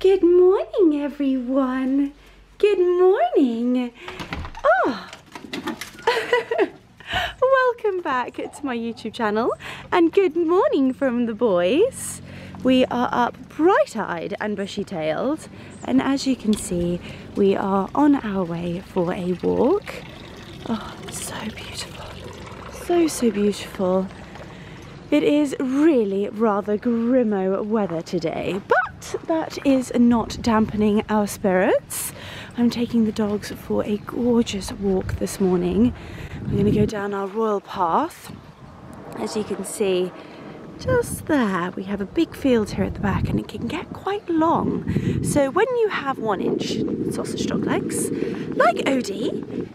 Good morning, everyone. Good morning. Oh. Welcome back to my YouTube channel and good morning from the boys. We are up bright-eyed and bushy-tailed and as you can see we are on our way for a walk. Oh, so beautiful. So, so beautiful. It is really rather grimo weather today, but that is not dampening our spirits. I'm taking the dogs for a gorgeous walk this morning. We're going to go down our royal path. As you can see, just there, we have a big field here at the back and it can get quite long. So when you have one inch sausage dog legs, like Odie,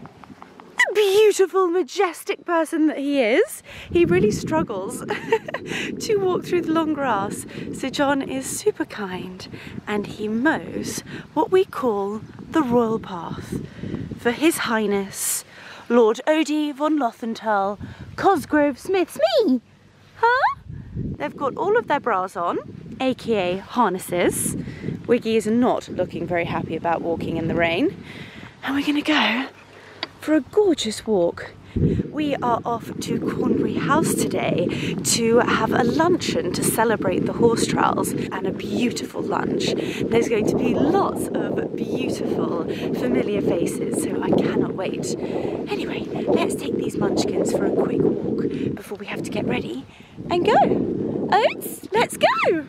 beautiful, majestic person that he is, he really struggles to walk through the long grass. So John is super kind and he mows what we call the royal path for His Highness Lord Odie von Lothenthal Cosgrove Smiths. Me! Huh? They've got all of their bras on, aka harnesses. Wiggy is not looking very happy about walking in the rain. And we're gonna go for a gorgeous walk. We are off to Cornbury House today to have a luncheon to celebrate the horse trials and a beautiful lunch. There's going to be lots of beautiful familiar faces so I cannot wait. Anyway, let's take these munchkins for a quick walk before we have to get ready and go. Oats, let's go!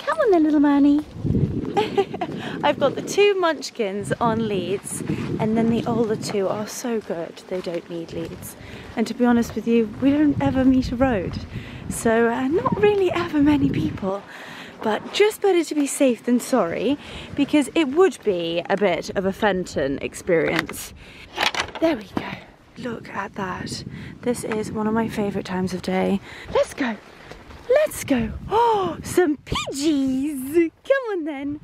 Come on then little Manny. I've got the two munchkins on leads and then the older two are so good they don't need leads and to be honest with you we don't ever meet a road so uh, not really ever many people but just better to be safe than sorry because it would be a bit of a Fenton experience. There we go. Look at that. This is one of my favourite times of day. Let's go. Let's go. Oh, some pidgeys. Come on then.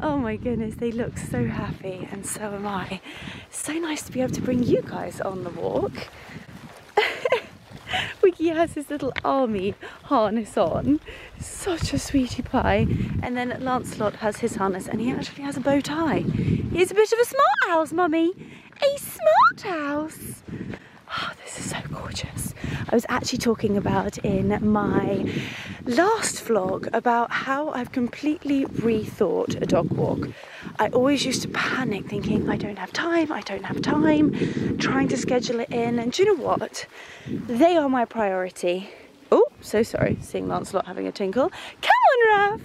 Oh my goodness, they look so happy and so am I. So nice to be able to bring you guys on the walk. Wiggy has his little army harness on. Such a sweetie pie. And then Lancelot has his harness and he actually has a bow tie. He's a bit of a smart house, mummy. A smart house. Oh, this is so gorgeous. I was actually talking about in my last vlog about how I've completely rethought a dog walk. I always used to panic thinking, I don't have time, I don't have time, trying to schedule it in. And do you know what? They are my priority. Oh, so sorry, seeing Lancelot having a tinkle. Come on, Raph!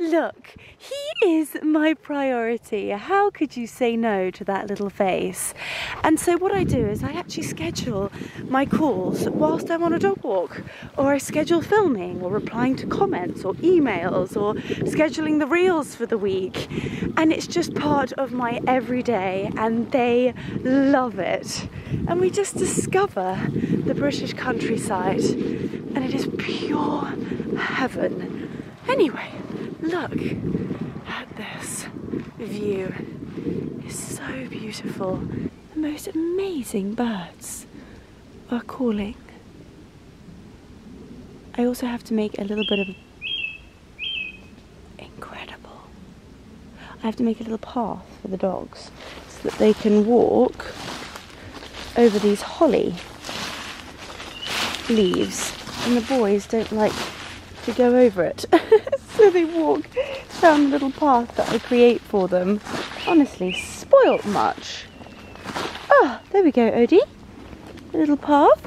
Look, he is my priority. How could you say no to that little face? And so what I do is I actually schedule my calls whilst I'm on a dog walk, or I schedule filming, or replying to comments, or emails, or scheduling the reels for the week. And it's just part of my everyday, and they love it. And we just discover the British countryside, and it is pure heaven. Anyway, look at this view. It's so beautiful. The most amazing birds are calling. I also have to make a little bit of incredible. I have to make a little path for the dogs so that they can walk over these holly leaves and the boys don't like to go over it. so they walk down the little path that I create for them. Honestly, spoilt much. Ah, there we go, Odie. The little path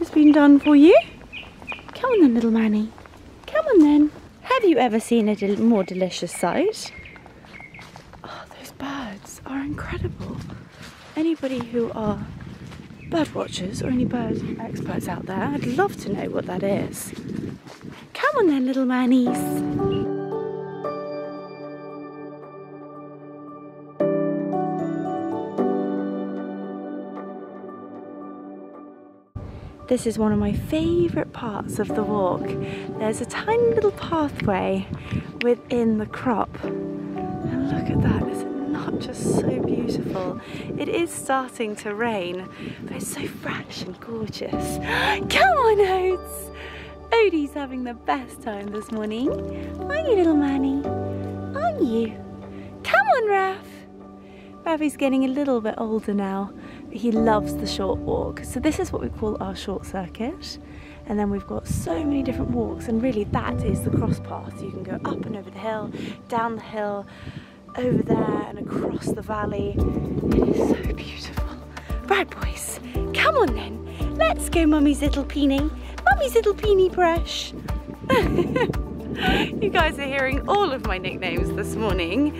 has been done for you. Come on then, little Manny. Come on then. Have you ever seen a del more delicious sight? Oh, those birds are incredible. Anybody who are bird watchers or any bird experts out there, I'd love to know what that is. Come on then, little manies. This is one of my favourite parts of the walk. There's a tiny little pathway within the crop. And look at that, is it not just so beautiful? It is starting to rain, but it's so fresh and gorgeous. Come on, Oats! Odie's having the best time this morning. Aren't you, little Manny? Are aren't you? Come on, Raf. Rafi's getting a little bit older now, but he loves the short walk. So this is what we call our short circuit. And then we've got so many different walks and really that is the cross path. You can go up and over the hill, down the hill, over there and across the valley. It is so beautiful. Right boys, come on then. Let's go mummy's little peening. Mummy's little peenie brush. you guys are hearing all of my nicknames this morning.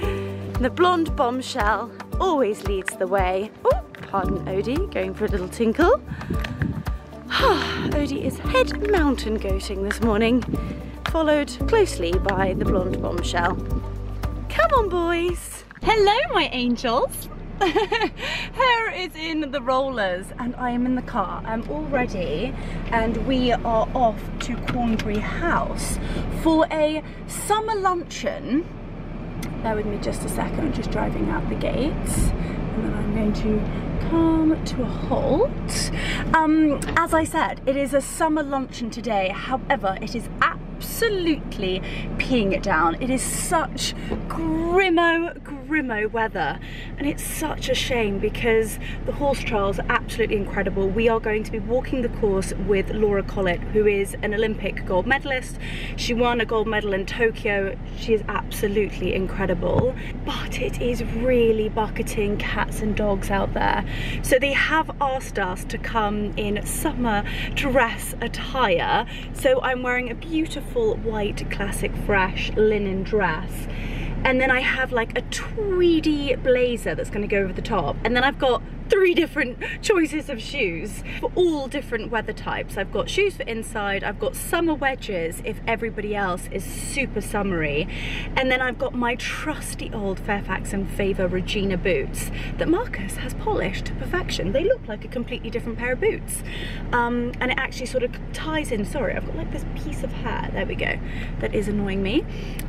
The blonde bombshell always leads the way. Oh, pardon Odie, going for a little tinkle. Odie is head mountain goating this morning, followed closely by the blonde bombshell. Come on, boys. Hello, my angels. Her is in the rollers and I am in the car. I'm all ready and we are off to Cornbury House for a summer luncheon. Bear with me just a second, I'm just driving out the gates and then I'm going to come to a halt. Um, as I said, it is a summer luncheon today. However, it is absolutely peeing it down. It is such grimo, grimo weather and it's such a shame because the horse trials are absolutely incredible. We are going to be walking the course with Laura Collett who is an Olympic gold medalist. She won a gold medal in Tokyo. She is absolutely incredible but it is really bucketing cats and dogs out there. So they have asked us to come in summer dress attire. So I'm wearing a beautiful white classic fresh linen dress and then I have like a tweedy blazer that's gonna go over the top. And then I've got three different choices of shoes for all different weather types. I've got shoes for inside, I've got summer wedges if everybody else is super summery, and then I've got my trusty old Fairfax and Favour Regina boots that Marcus has polished to perfection. They look like a completely different pair of boots. Um, and it actually sort of ties in, sorry, I've got like this piece of hair, there we go, that is annoying me.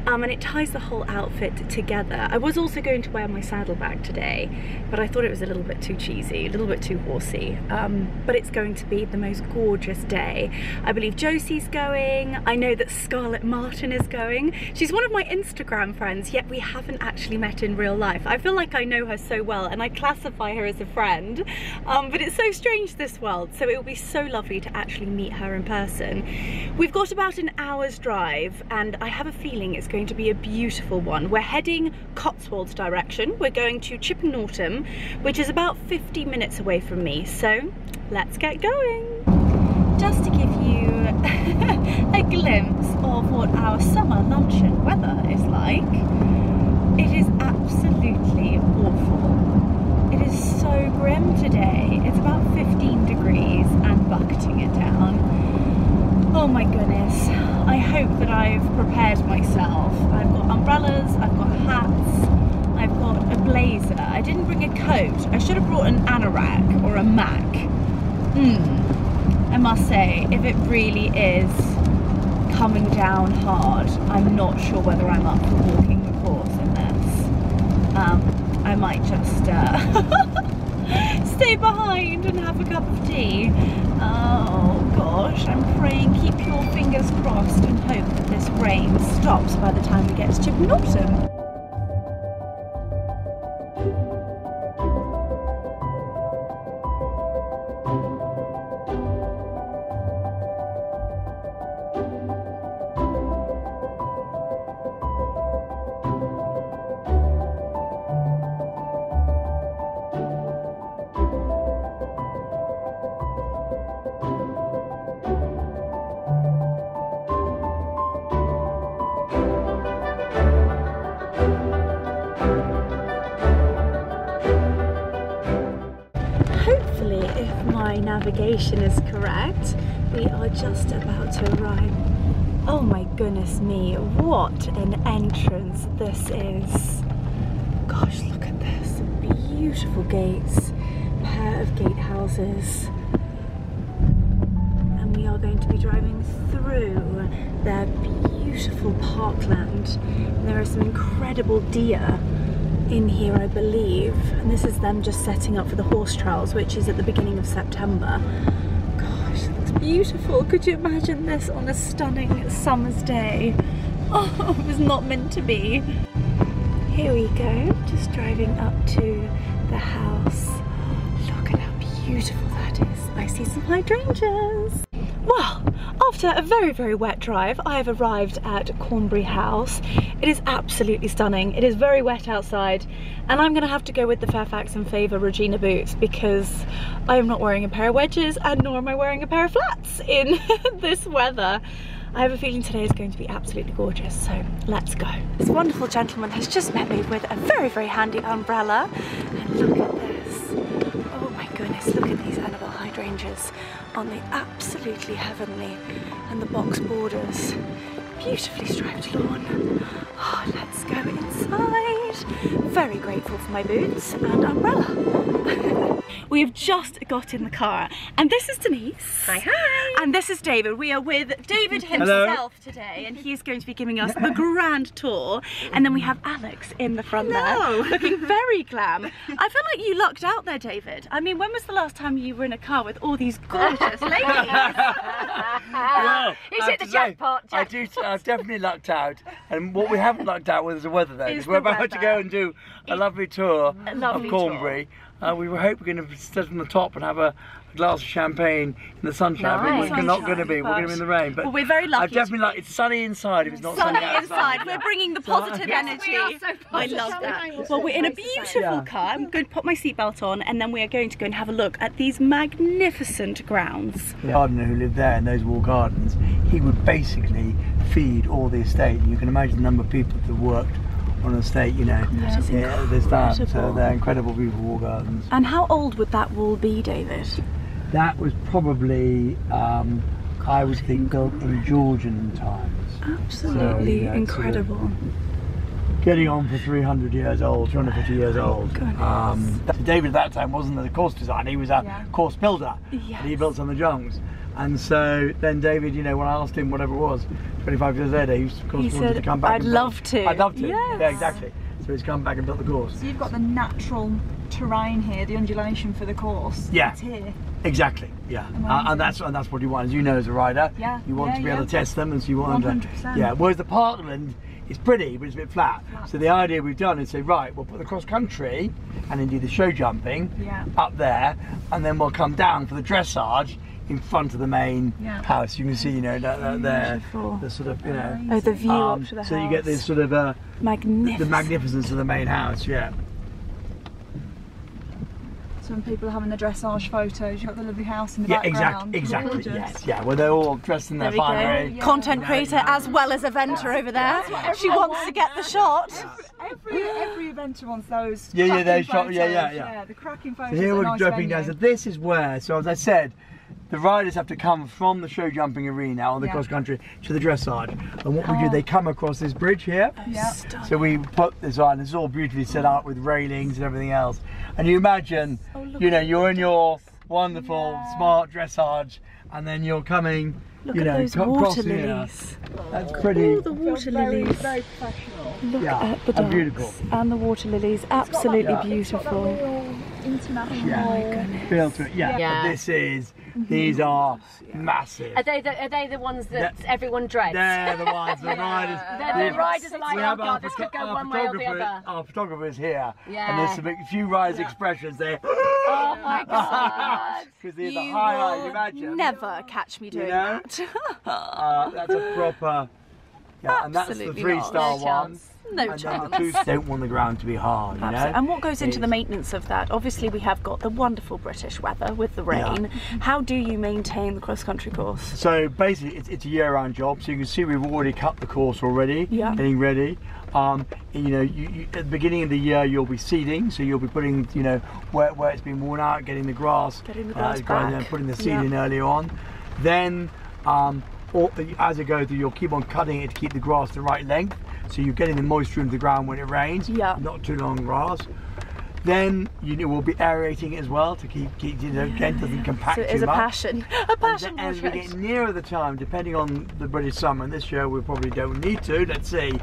Um, and it ties the whole outfit together. I was also going to wear my saddlebag today, but I thought it was a little bit too cheap cheesy, a little bit too horsey, um, but it's going to be the most gorgeous day. I believe Josie's going, I know that Scarlett Martin is going. She's one of my Instagram friends, yet we haven't actually met in real life. I feel like I know her so well and I classify her as a friend, um, but it's so strange this world, so it will be so lovely to actually meet her in person. We've got about an hour's drive and I have a feeling it's going to be a beautiful one. We're heading Cotswolds direction. We're going to Chipping Norton, which is about 50 50 minutes away from me, so let's get going. Just to give you a glimpse of what our summer luncheon weather is like, it is absolutely awful. It is so grim today. It's about 15 degrees and bucketing it down. Oh my goodness. I hope that I've prepared myself. I've got umbrellas, I've got hats, I've got a blazer. I didn't bring a coat. I should have brought an anorak or a mac. Hmm. I must say, if it really is coming down hard, I'm not sure whether I'm up for walking the course in this. Um, I might just uh, stay behind and have a cup of tea. Oh gosh, I'm praying keep your fingers crossed and hope that this rain stops by the time we get to Chipping me, what an entrance this is. Gosh, look at this. Beautiful gates, pair of gatehouses. And we are going to be driving through their beautiful parkland. And there are some incredible deer in here, I believe. And this is them just setting up for the horse trials, which is at the beginning of September. Beautiful. Could you imagine this on a stunning summer's day? Oh, it was not meant to be. Here we go, just driving up to the house. Look at how beautiful that is. I see some hydrangeas. After a very, very wet drive, I have arrived at Cornbury House. It is absolutely stunning. It is very wet outside, and I'm gonna have to go with the Fairfax and Favour Regina boots because I am not wearing a pair of wedges and nor am I wearing a pair of flats in this weather. I have a feeling today is going to be absolutely gorgeous, so let's go. This wonderful gentleman has just met me with a very, very handy umbrella. And look Annabelle hydrangeas on the absolutely heavenly and the box borders. Beautifully striped lawn. Oh, let's go inside. Very grateful for my boots and umbrella. we have just got in the car and this is Denise. Hi, hi. And this is David. We are with David himself today and he's going to be giving us the grand tour. And then we have Alex in the front Hello. there looking very glam. I feel like you lucked out there, David. I mean, when was the last time you were in a car with all these gorgeous ladies? Well, He's I hit the to jackpot, I do. I've definitely lucked out, and what we haven't lucked out with is the weather, though. Is Because the we're about to go and do a lovely tour A lovely of Cornbury. Uh, we were hoping we're going to sit on the top and have a, a glass of champagne in the sunshine, Nice. but we're not going to be. We're going to be in the rain. But Well, we're very lucky I've definitely like it's sunny inside if it's not sunny sunny, inside. outside. We're bringing the So, positive yes, energy. we are so I love Shall that. Well, we're in a beautiful Yeah. car. I'm going to put my seatbelt on, and then we are going to go and have a look at these magnificent grounds. The gardener who lived there in those wall gardens, he would basically feed all the estate. You can imagine the number of people that worked on an estate, you know. Is yeah, there's that. So they're incredible beautiful wall gardens. And how old would that wall be, David? That was probably, um, I would think, built in Georgian times. Absolutely So, yeah, sort of- incredible. Getting on for 300 years old, 250 years old. goodness. Um, David at that time wasn't a course designer, he was a Yeah. course builder. Yes. And he built some of the junks. And so then David, you know, when I asked him whatever it was, 25 years later, he of course He wanted said, to come back "I'd and build- love to." I'd love to. Yes. Yeah, exactly. So he's come back and built the course. So you've got the natural terrain here, the undulation for the course. Yeah. It's here. Exactly. Yeah. Uh, and that's and that's what you want, as you know, as a rider. Yeah, You want yeah, to be able to test them, and so you want to. 100%. Yeah. Whereas the Parkland is pretty, but it's a bit flat. So the idea we've done is say, right, we'll put the cross country, and then do the show jumping Yeah. up there, and then we'll come down for the dressage in front of the main Yeah. house. You can see, you know, that, that there, the sort of, you know. Oh, the view um, up to the so house. you get this sort of uh, magnificent. the magnificence of the main house. Yeah. So when people are having the dressage photos, you've got the lovely house in the Yeah. background. Exactly. Exactly. Yes. Yeah. Where they're all dressed in There their we finery. Yeah. Content creator as well as eventer over there. She wants to get the shot. Every every eventer wants those. Yeah, yeah, cracking they shot- yeah, photos. yeah, yeah. the cracking So photos. here we're nice jumping down. So this is where, so as I said, the riders have to come from the show jumping arena on the Yeah. cross country to the dressage. And what we do, they oh. come across this bridge here. Yeah. So we put this on. It's all beautifully set up with railings and everything else. And you imagine, Oh, you know, you're in your wonderful Yeah. smart dressage, and then you're coming. Look you at know, those water crossing here. lilies. That's pretty. All the water very, lilies. very professional. Look Yeah, at the and beautiful. and the water lilies. Absolutely Yeah. It's got that beautiful. real international. Yeah. Oh my goodness. Feel to it. Yeah. Yeah. But this is. These are massive. Are they the, are they the ones that everyone dreads? They're the ones, the riders. They're the riders are like, we oh have god, this photo- could go one way or the photographer- other. Our photographers here, and Yeah. there's some a few riders' expressions there. Oh my god. Because they're the You highlight. will Imagine. Never catch me doing know? that. Uh, that's a proper. Yeah, and that's the Absolutely three-star not. No one. chance. No and then chance. the two don't want the ground to be hard. You know. And what goes into the It's- maintenance of that? Obviously, we have got the wonderful British weather with the rain. How do you maintain the cross country course? So basically, it's, it's a year-round job. So you can see we've already cut the course already, Yeah. getting ready. Um, you know, you, you, at the beginning of the year, you'll be seeding, so you'll be putting, you know, where, where it's been worn out, getting the grass, Getting the grass grinding back. and putting the seed Yeah. in early on. Then, um, or, as it goes you'll keep on cutting it to keep the grass the right length, so you're getting the moisture into the ground when it rains. Yeah. Not too long grass. Then you know, we'll be aerating it as well to keep, keep you know, again doesn't compact So it too a much. passion. A passion And as we get nearer the time, depending on the British summer, and this year we probably don't need to, let's see,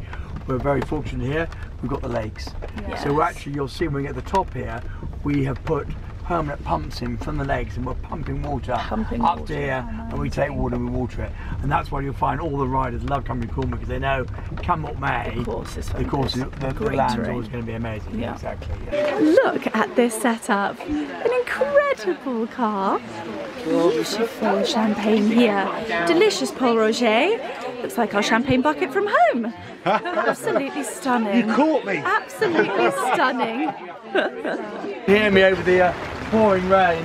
we're very fortunate here, we've got the lakes. Yes. So actually you'll see when we get the top here, we have put permanent pumps in from the legs, and we're pumping water Pumping up water. to here, and we take water and we water it, and that's why you'll find all the riders love coming to Cornbury because they know come what may, The course is the course, is, the, the Great land's terrain. always going to be amazing. Yeah. Exactly. Yeah. Look at this setup. An incredible car. Beautiful champagne here. Delicious Pol Roger. Looks like our champagne bucket from home. Absolutely stunning. You caught me. Absolutely stunning. You hear me over the uh, pouring rain.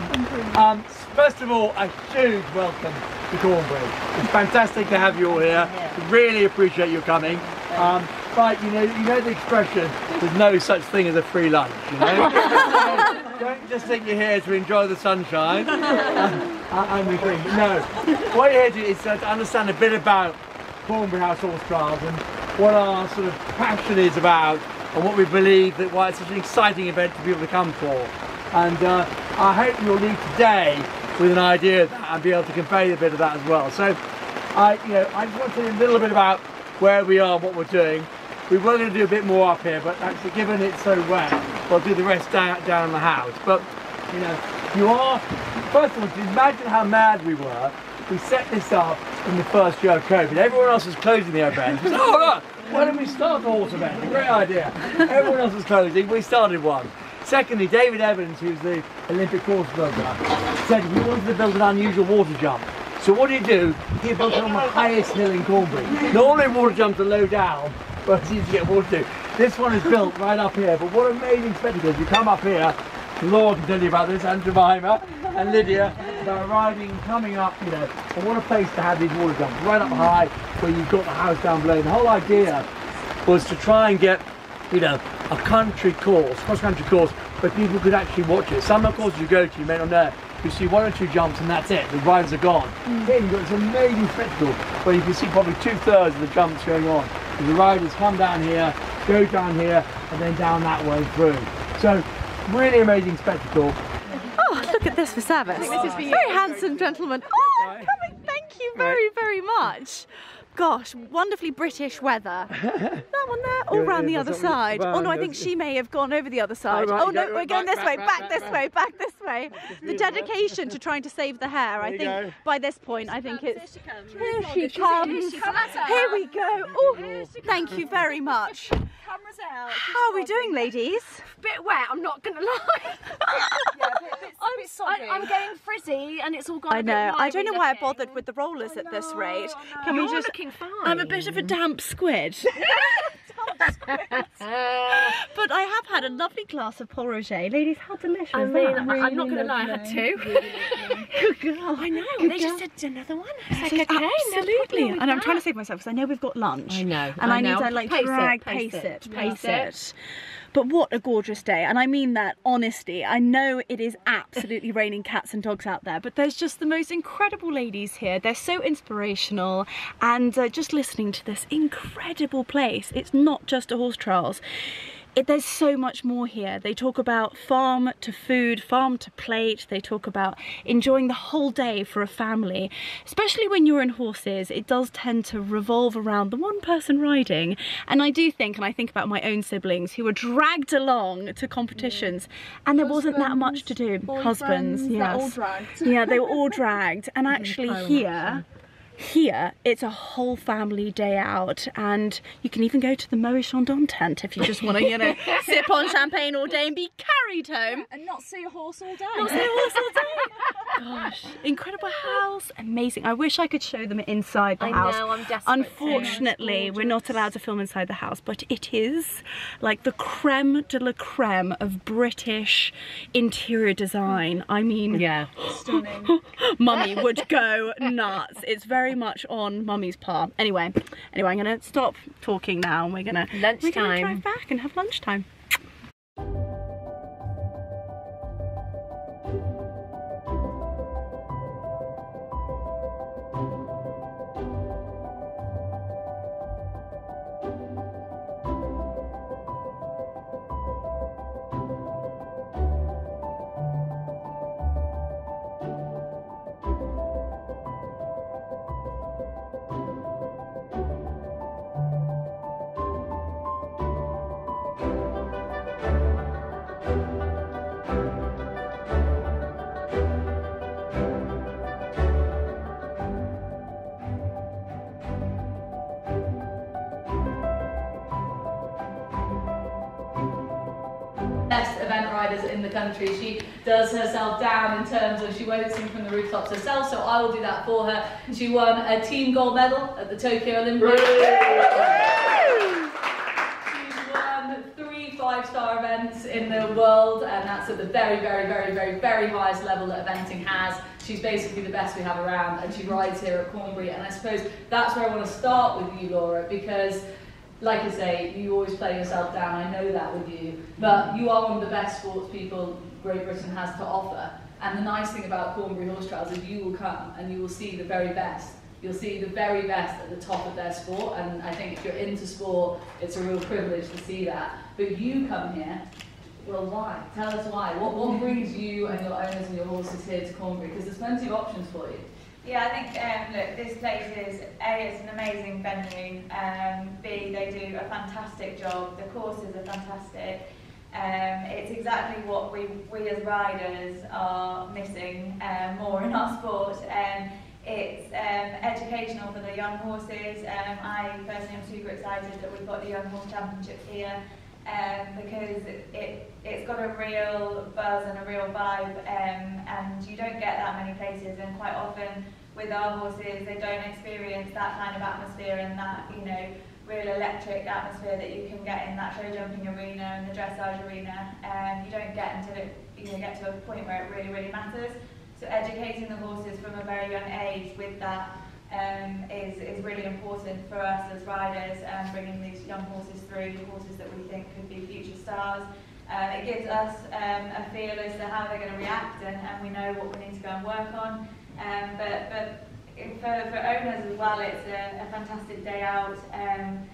Um, first of all, a huge welcome to Cornbury. It's fantastic to have you all here. Really appreciate you coming. Um, but you know, you know the expression, there's no such thing as a free lunch, you know? So, don't just think you're here to enjoy the sunshine and the thing. No, what you're here to do is uh, to understand a bit about Cornbury House Horse Trials and what our sort of passion is about and what we believe that why it's such an exciting event for people to come for. And uh, I hope you'll leave today with an idea of that and be able to convey a bit of that as well. So I, you know, I just want to tell you a little bit about where we are, what we're doing. We were going to do a bit more up here, but actually given it's so wet, we'll do the rest down, down the house. But, you know, you are, first of all, imagine how mad we were. We set this up in the first year of COVID. Everyone else was closing the event. Oh, look, why don't we start the horse event? Great idea. Everyone else was closing, we started one. Secondly, David Evans, who's the Olympic course builder, said he wanted to build an unusual water jump. So what do you do? He built it on the highest hill in Cornbury. Normally water jumps are low down, but it's easy to get water to. This one is built right up here, but what amazing spectacle is you come up here, Laura can tell you about this, and Jemima, and Lydia, they're riding, coming up, you know, and what a place to have these water jumps, right up high, where you've got the house down below. The whole idea was to try and get, you know, a country course, cross-country course, where people could actually watch it. Some of the courses you go to, you may not know, you see one or two jumps and that's it, the riders are gone. Here you've got this amazing spectacle where you can see probably two-thirds of the jumps going on. The riders come down here, go down here, and then down that way through. So, really amazing spectacle. Oh, look at this for service. Very handsome gentleman. Oh, I'm coming. Thank you very, very much. Gosh, wonderfully British weather. that one there, all Yeah, round the other that's what we- side. well, oh no, I think she may have gone over the other side. right, oh no, go- we're going back, this way, back, back, back, this back, way, back this way. The dedication to trying to save the hair. I think go. by this point, I think it's. Here she comes. Here she comes. Here we go. Oh, thank you very much. Cameras out. How are we doing, ladies? Bit wet, I'm not gonna lie. I'm, I, I'm getting frizzy and it's all gone. I a bit know. I don't know why I bothered with the rollers at this rate. Can You're we just? looking fine. I'm a bit of a damp squid. but I have had a lovely glass of Pol Roger. Ladies, how delicious I is mean, that? I- I'm not gonna lie, I had two. Good girl. I know. Good they girl. just said another one. I was like, okay, Absolutely. problem with and I'm trying to save myself because I know we've got lunch. I know, And I, I need to like Pace it, pace pace, it, it, pace pace it. it. But what a gorgeous day. And I mean that honestly. I know it is absolutely raining cats and dogs out there, but there's just the most incredible ladies here. They're so inspirational. And uh, just listening to this incredible place, it's not just a horse trials. It, there's so much more here. They talk about farm to food, farm to plate. They talk about enjoying the whole day for a family. Especially when you're in horses, it does tend to revolve around the one person riding. And I do think, and I think about my own siblings who were dragged along to competitions and there wasn't that much to do. Husbands, yes. all dragged. Yeah, they were all dragged. And actually here, here it's a whole family day out and you can even go to the Moët Chandon tent if you just want to, you know, sip on champagne all day and be carried home. And not see a horse all day. Not see a horse all day. Gosh, incredible house, amazing. I wish I could show them inside the I house. know, I'm desperate. Unfortunately, we're not allowed to film inside the house, but it is like the creme de la creme of British interior design. I mean, Yeah. Stunning. mummy would go nuts. It's very much on mummy's part. Anyway, anyway, I'm gonna stop talking now and we're gonna lunch time. we're gonna drive back and have lunchtime. She does herself down in terms of she won't sing from the rooftops herself, so I will do that for her. She won a team gold medal at the Tokyo Olympics. She's won three five-star events in the world, and that's at the very, very, very, very, very highest level that eventing has. She's basically the best we have around, and she rides here at Cornbury. And I suppose that's where I want to start with you, Laura, because like I say, you always play yourself down, I know that with you, but you are one of the best sports people Great Britain has to offer. And the nice thing about Cornbury Horse Trials is you will come and you will see the very best. You'll see the very best at the top of their sport, and I think if you're into sport, it's a real privilege to see that. But you come here, well, why? Tell us why. What, what brings you and your owners and your horses here to Cornbury? Because there's plenty of options for you. Yeah, I think um, look, this place is a it's an amazing venue. Um, B they do a fantastic job. The courses are fantastic. Um, it's exactly what we we as riders are missing um, more in our sport. Um, it's um, educational for the young horses. Um, I personally am super excited that we've got the Young Horse Championship here um, because it, it, it's got a real buzz and a real vibe um, and you don't get that many places and quite often with our horses they don't experience that kind of atmosphere and that, you know, real electric atmosphere that you can get in that show jumping arena and the dressage arena and um, you don't get until it you know, get to a point where it really, really matters. So educating the horses from a very young age with that um, is, is really important for us as riders, um, bringing these young horses through, horses that we think could be future stars. Um, it gives us um, a feel as to how they're going to react and, and we know what we need to go and work on. Um, but but for, for owners as well, it's a, a fantastic day out. Um,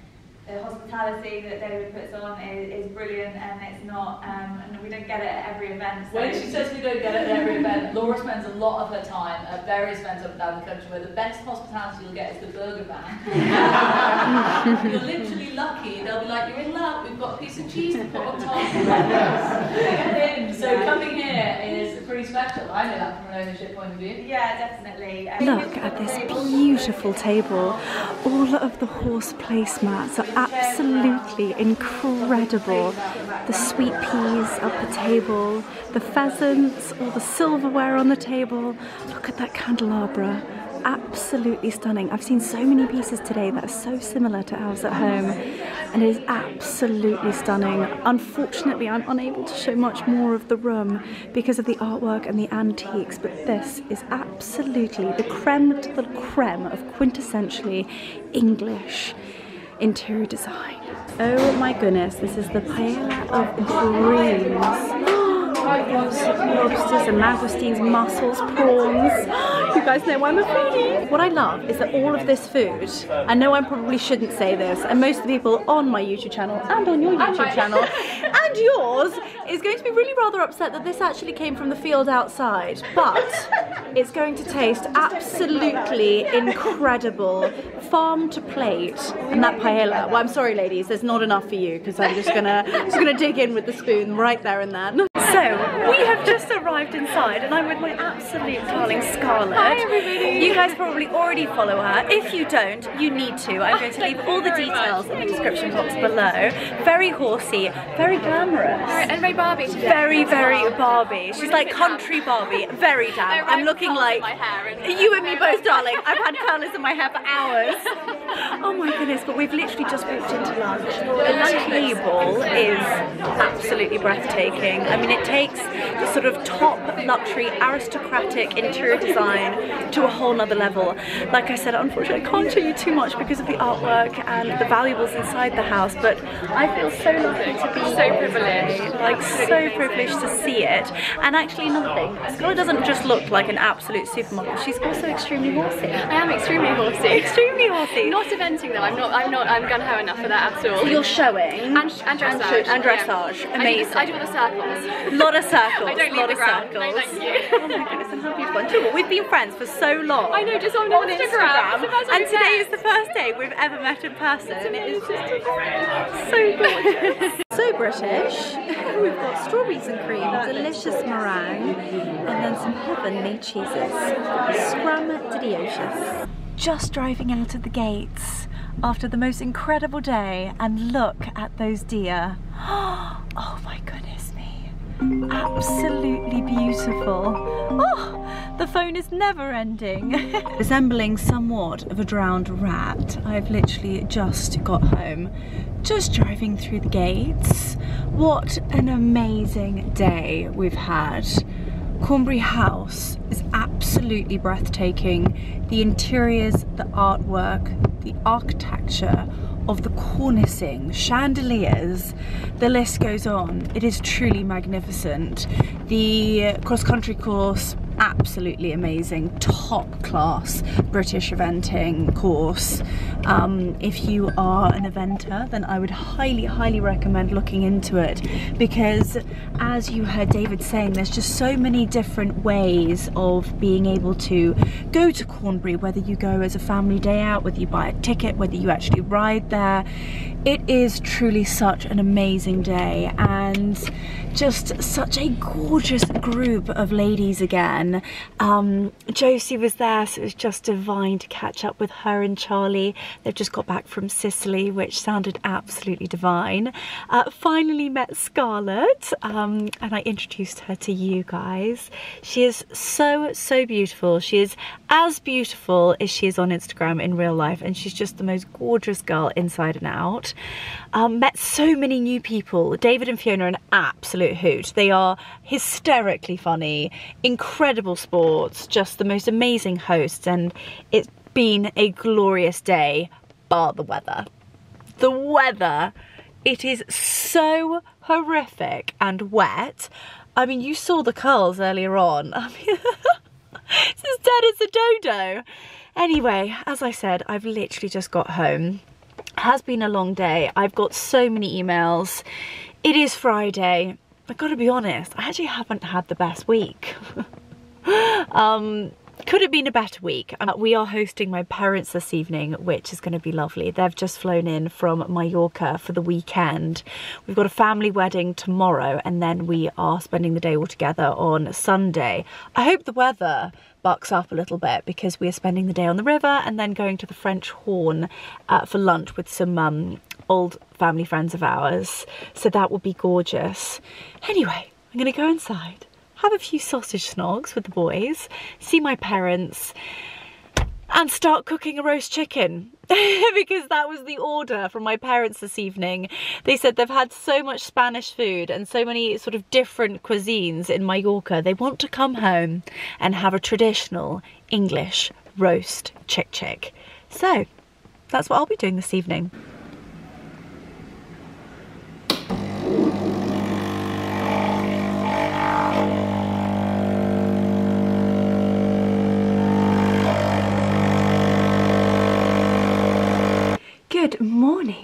the hospitality that David puts on is, is brilliant and it's not, um, and we don't get it at every event. So when she says we don't get it at every event, Laura spends a lot of her time at various events up and down the country where the best hospitality you'll get is the burger van. you're literally lucky, they'll be like, you're in luck, we've got a piece of cheese to put on top. so coming here is pretty special. I know that from an ownership point of view. Yeah, definitely. Look at this beautiful table. All of the horse placemats are absolutely incredible. The sweet peas up the table, the pheasants, all the silverware on the table. Look at that candelabra absolutely stunning. I've seen so many pieces today that are so similar to ours at home and it is absolutely stunning. Unfortunately, I'm unable to show much more of the room because of the artwork and the antiques, but this is absolutely the creme de la creme of quintessentially English interior design. Oh my goodness, this is the paella of greens. lobsters and langoustines, mussels, prawns. You guys know I'm a foodie. What I love is that all of this food, I know I probably shouldn't say this, and most of the people on my YouTube channel and on your YouTube channel and yours is going to be really rather upset that this actually came from the field outside, but it's going to taste absolutely incredible, farm to plate, and that paella. Well, I'm sorry ladies, there's not enough for you because I'm just gonna, just gonna dig in with the spoon right there and then. So, we have just arrived inside and I'm with my absolute darling Scarlett. Hi everybody! You guys probably already follow her. If you don't, you need to. I'm going to leave all the details in the description box below. Very horsey, very glamorous. And very Barbie today. Very, very Barbie. She's like country Barbie. Very damn. I'm looking like you and me both, darling. I've had curlers in my hair for hours. Oh my goodness, but we've literally just walked into lunch. The table is absolutely breathtaking. I mean, it takes the sort of top luxury aristocratic interior design to a whole nother level. Like I said, unfortunately I can't show you too much because of the artwork and the valuables inside the house, but I feel so lucky to be so privileged. Like so privileged to see it. And actually another thing, Scarlett doesn't just look like an absolute supermodel, she's also extremely horsey. I am extremely horsey. Extremely horsey. Not eventing though, I'm not I'm not I'm gun ho enough for that at all. So you're showing and, and dressage. And, dressage. Yeah. Amazing. I do, do the circles. lot of circles. I don't leave lot the of ground. circles. No, thank you. oh my goodness, and how beautiful. And do you know? We've been friends for so long. I know, just on, on Instagram. Instagram. And today is the first day we've ever met in person. And it is just so gorgeous. so British. We've got strawberries and cream, delicious meringue, and then some heavenly cheeses. Scrum delicious. Just driving out of the gates after the most incredible day and look at those deer. Oh my goodness me. absolutely beautiful. Oh, the phone is never ending. Resembling somewhat of a drowned rat, I've literally just got home, just driving through the gates. What an amazing day we've had. Cornbury House is absolutely breathtaking. The interiors, the artwork, the architecture of the cornicing, chandeliers, the list goes on. It is truly magnificent. The cross-country course, absolutely amazing, top class British eventing course. Um, if you are an eventer, then I would highly, highly recommend looking into it because as you heard David saying, there's just so many different ways of being able to go to Cornbury, whether you go as a family day out, whether you buy a ticket, whether you actually ride there. It is truly such an amazing day and just such a gorgeous group of ladies again. Um, Josie was there, so it was just divine to catch up with her and Charlie. They've just got back from Sicily, which sounded absolutely divine. Uh, finally met Scarlett, um, and I introduced her to you guys. She is so, so beautiful. She is as beautiful as she is on Instagram in real life, and she's just the most gorgeous girl inside and out. Um, met so many new people. David and Fiona are an absolute hoot. They are hysterically funny, incredible sports, just the most amazing hosts, and it's been a glorious day, bar the weather. The weather, it is so horrific and wet. I mean, you saw the curls earlier on. I mean, it's as dead as a dodo. Anyway, as I said, I've literally just got home has been a long day. I've got so many emails. It is Friday. I've got to be honest, I actually haven't had the best week. um, could have been a better week. Um, we are hosting my parents this evening, which is going to be lovely. They've just flown in from Mallorca for the weekend. We've got a family wedding tomorrow, and then we are spending the day all together on Sunday. I hope the weather bucks up a little bit because we are spending the day on the river and then going to the French Horn uh, for lunch with some um, old family friends of ours. So that will be gorgeous. Anyway, I'm going to go inside, have a few sausage snogs with the boys, see my parents, and start cooking a roast chicken because that was the order from my parents this evening. They said they've had so much Spanish food and so many sort of different cuisines in Mallorca. They want to come home and have a traditional English roast chick chick. So that's what I'll be doing this evening. Good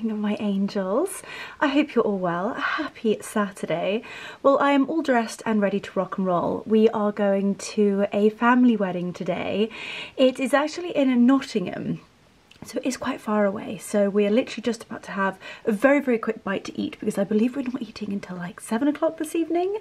morning, my angels. I hope you're all well. Happy Saturday. Well, I am all dressed and ready to rock and roll. We are going to a family wedding today. It is actually in Nottingham. So it is quite far away. So we are literally just about to have a very, very quick bite to eat because I believe we're not eating until like seven o'clock this evening.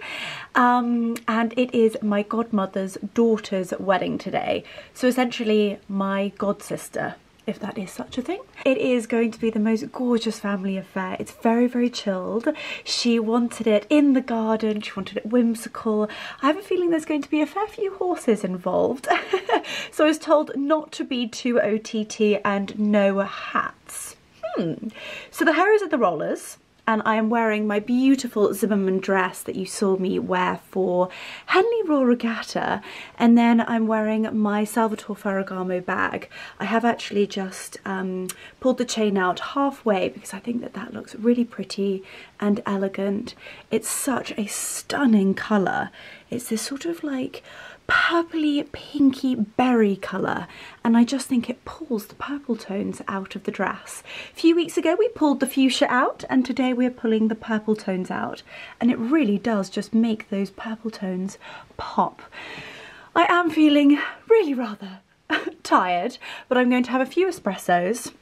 Um, and it is my godmother's daughter's wedding today. So essentially my god sister if that is such a thing. It is going to be the most gorgeous family affair. It's very, very chilled. She wanted it in the garden. She wanted it whimsical. I have a feeling there's going to be a fair few horses involved. so I was told not to be too OTT and no hats. Hmm. So the hair is at the rollers and I am wearing my beautiful Zimmermann dress that you saw me wear for Henley Royal Regatta and then I'm wearing my Salvatore Ferragamo bag. I have actually just um, pulled the chain out halfway because I think that that looks really pretty and elegant. It's such a stunning colour. It's this sort of like purpley pinky berry colour and I just think it pulls the purple tones out of the dress. A few weeks ago we pulled the fuchsia out and today we're pulling the purple tones out and it really does just make those purple tones pop. I am feeling really rather tired but I'm going to have a few espressos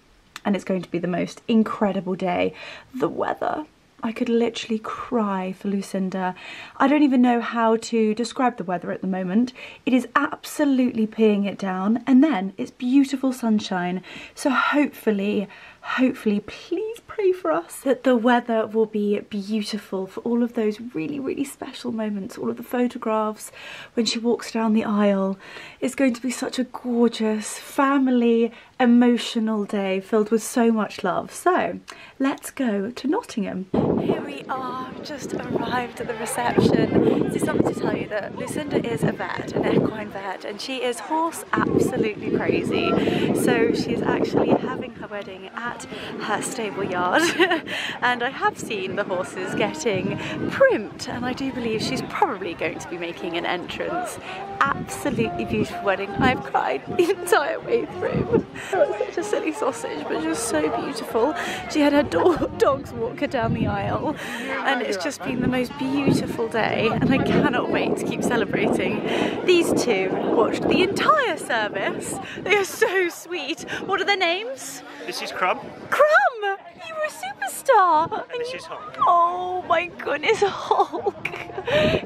and it's going to be the most incredible day. The weather I could literally cry for Lucinda. I don't even know how to describe the weather at the moment. It is absolutely peeing it down and then it's beautiful sunshine. So hopefully, hopefully, please pray for us that the weather will be beautiful for all of those really, really special moments, all of the photographs when she walks down the aisle. It's going to be such a gorgeous family emotional day filled with so much love. So let's go to Nottingham. Here we are, just arrived at the reception. So something to tell you that Lucinda is a vet, an equine vet, and she is horse absolutely crazy. So she's actually having her wedding at her stable yard. and I have seen the horses getting primped and I do believe she's probably going to be making an entrance. Absolutely beautiful wedding. I've cried the entire way through. Such a silly sausage, but just so beautiful. She had her do dogs walk her down the aisle, and it's just been the most beautiful day, and I cannot wait to keep celebrating. These two watched the entire service. They are so sweet. What are their names? This is Crumb. Crumb! You were a superstar! And this is Hulk. Oh my goodness, Hulk!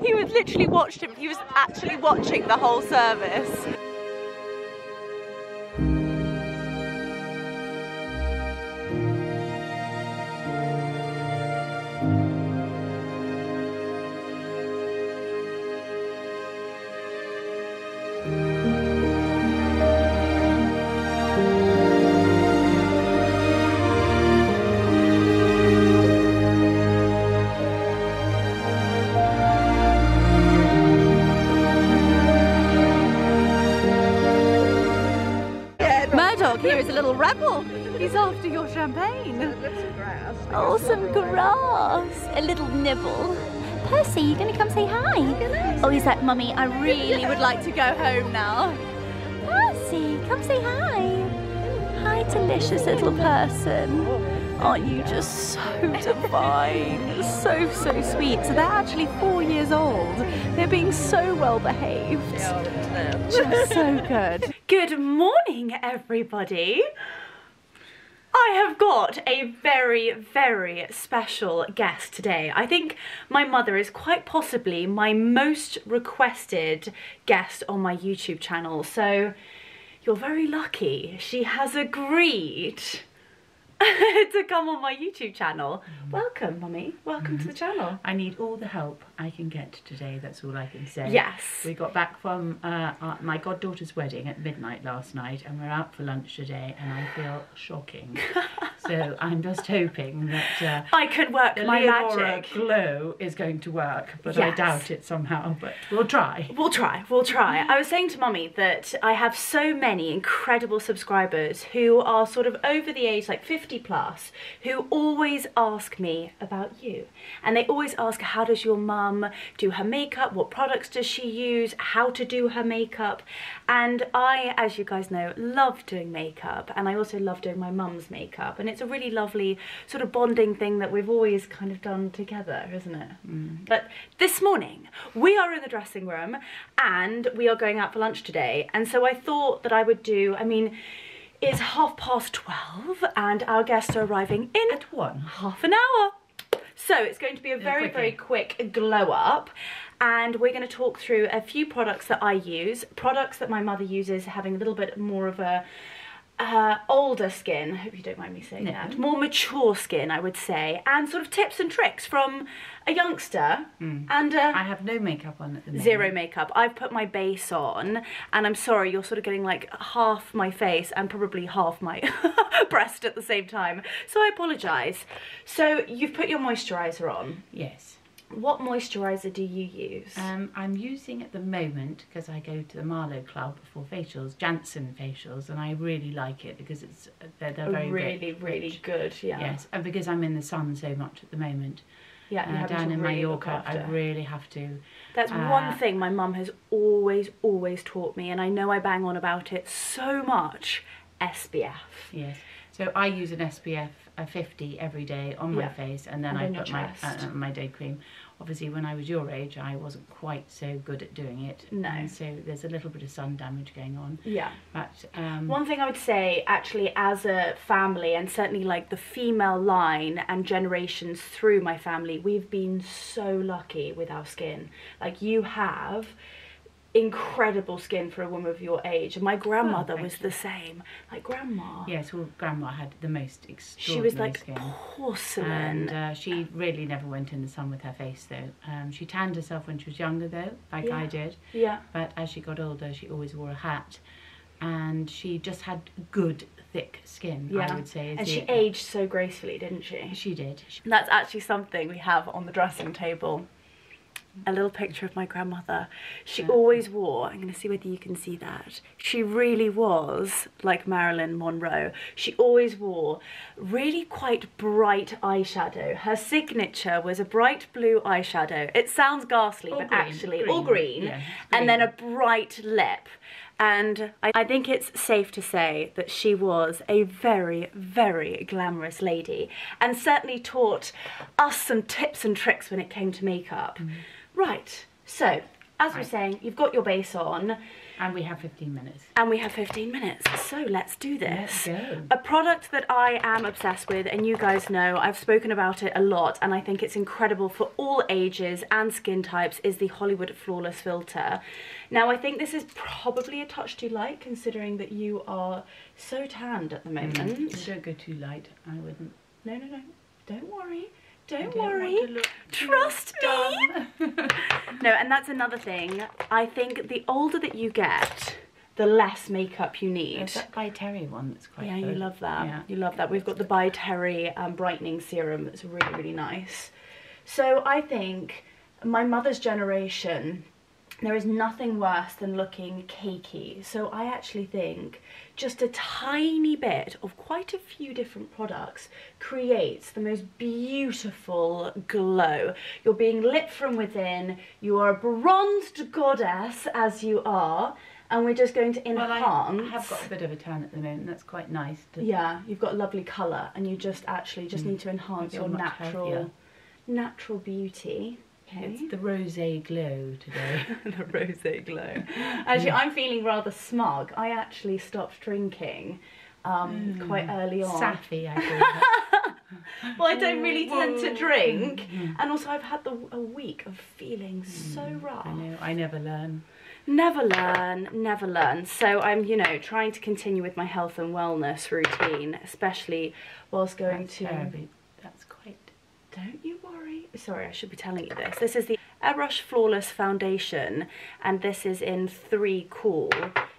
he was literally watched him. He was actually watching the whole service. A little nibble. Percy, you gonna come say hi? Oh, he's like, Mummy, I really would like to go home now. Percy, come say hi. Hi, delicious little person. Aren't you just so divine? So, so sweet. So they're actually four years old. They're being so well behaved. Just so good. Good morning, everybody. I have got a very, very special guest today. I think my mother is quite possibly my most requested guest on my YouTube channel. So you're very lucky. She has agreed to come on my YouTube channel. Mm. Welcome, Mummy. Welcome to mm-hmm. the channel. I need all the help I can get today, that's all I can say. Yes. We got back from uh, our, my goddaughter's wedding at midnight last night and we're out for lunch today and I feel shocking. so I'm just hoping that uh, I can work my Leonora magic. glow is going to work, but I doubt it somehow, but we'll try. We'll try, we'll try. I was saying to mummy that I have so many incredible subscribers who are sort of over the age like 50 plus who always ask me about you. And they always ask how does your mum do her makeup, what products does she use, how to do her makeup. And I, as you guys know, love doing makeup and I also love doing my mum's makeup. And it's a really lovely sort of bonding thing that we've always kind of done together, isn't it? Mm. But this morning, we are in the dressing room and we are going out for lunch today. And so I thought that I would do, I mean, it's half past 12 and our guests are arriving in At one. half an hour. So it's going to be a very, very quick glow up. And we're going to talk through a few products that I use, products that my mother uses, having a little bit more of a uh, older skin. I hope you don't mind me saying No. that. More mature skin, I would say, and sort of tips and tricks from a youngster and uh, I have no makeup on at the moment. zero makeup. I've put my base on, and I'm sorry, you're sort of getting like half my face and probably half my breast at the same time. So I apologise. So you've put your moisturiser on. Yes. What moisturiser do you use? Um, I'm using at the moment, because I go to the Marlow Club for facials, Janssen facials, and I really like it because it's they're, they're very really, rich. really good. Yeah. Yes, and because I'm in the sun so much at the moment, Yeah. uh, down in really Mallorca, I really have to. That's uh, one thing my mum has always, always taught me, and I know I bang on about it so much. SPF. Yes. So I use an SPF uh, 50 every day on my Yeah. face, and then And I put my uh, my day cream. Obviously, when I was your age, I wasn't quite so good at doing it. No. and so there's a little bit of sun damage going on. Yeah. But um, One thing I would say, actually, as a family, and certainly like the female line and generations through my family, we've been so lucky with our skin. Like, you have incredible skin for a woman of your age. And my grandmother thank was the same. Like grandma. Yes, well, Grandma had the most extraordinary She was like skin. porcelain. And uh, she really never went in the sun with her face though. Um, she tanned herself when she was younger though, like Yeah. I did. yeah. But as she got older, she always wore a hat. And she just had good, thick skin, Yeah. I would say. And she aged so gracefully, didn't she? She did. She- That's actually something we have on the dressing table. A little picture of my grandmother. She always wore, I'm going to see whether you can see that. She really was like Marilyn Monroe. She always wore really quite bright eyeshadow. Her signature was a bright blue eyeshadow. It sounds ghastly, Or but green, actually, green, or green. yeah, And then a bright lip. And I, I think it's safe to say that she was a very, very glamorous lady and certainly taught us some tips and tricks when it came to makeup. Mm. Right, so as we're saying, you've got your base on And we have 15 minutes. and we have 15 minutes, so let's do this. Let's go. A product that I am obsessed with, and you guys know, I've spoken about it a lot, and I think it's incredible for all ages and skin types, is the Hollywood Flawless Filter. Now, I think this is probably a touch too light, considering that you are so tanned at the moment. Mm. Don't go too light. I wouldn't. No, no, no, don't worry. Don't, don't worry. want to look too Trust me. No, and that's another thing. I think the older that you get, the less makeup you need. There's that by Terry one that's quite Yeah, you love that. Yeah. You love that. We've got the By Terry um, brightening serum that's really, really nice. So I think my mother's generation, there is nothing worse than looking cakey. So I actually think just a tiny bit of quite a few different products creates the most beautiful glow. You're being lit from within, you are a bronzed goddess as you are, and we're just going to enhance. Well. I have got a bit of a tan at the moment. That's quite nice. Yeah, you've got lovely colour and you just actually just mm. need to enhance your natural healthier. natural beauty. Okay. It's the rosé glow today. the rosé glow. Actually, I'm feeling rather smug. I actually stopped drinking um, mm. quite early on. Sappy, I call. Well, I don't really tend to drink, mm, mm. and also I've had the, a week of feeling so rough. I know. I never learn. Never learn, never learn. So I'm, you know, trying to continue with my health and wellness routine, especially whilst going That's to. terribly. Don't you worry. Sorry, I should be telling you this. This is the Airbrush Flawless Foundation, and this is in three cool.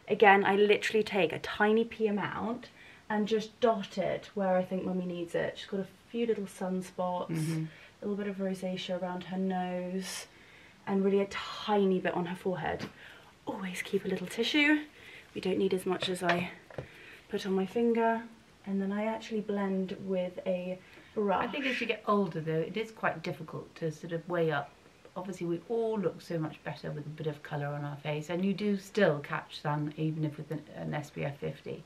Again, I literally take a tiny p amount and just dot it where I think mummy needs it. She's got a few little sunspots, mm-hmm. a little bit of rosacea around her nose, and really a tiny bit on her forehead. Always keep a little tissue. We don't need as much as I put on my finger. And then I actually blend with a brush. I think as you get older, though, it is quite difficult to sort of weigh up. Obviously, we all look so much better with a bit of colour on our face, and you do still catch sun, even if with an, an SPF 50.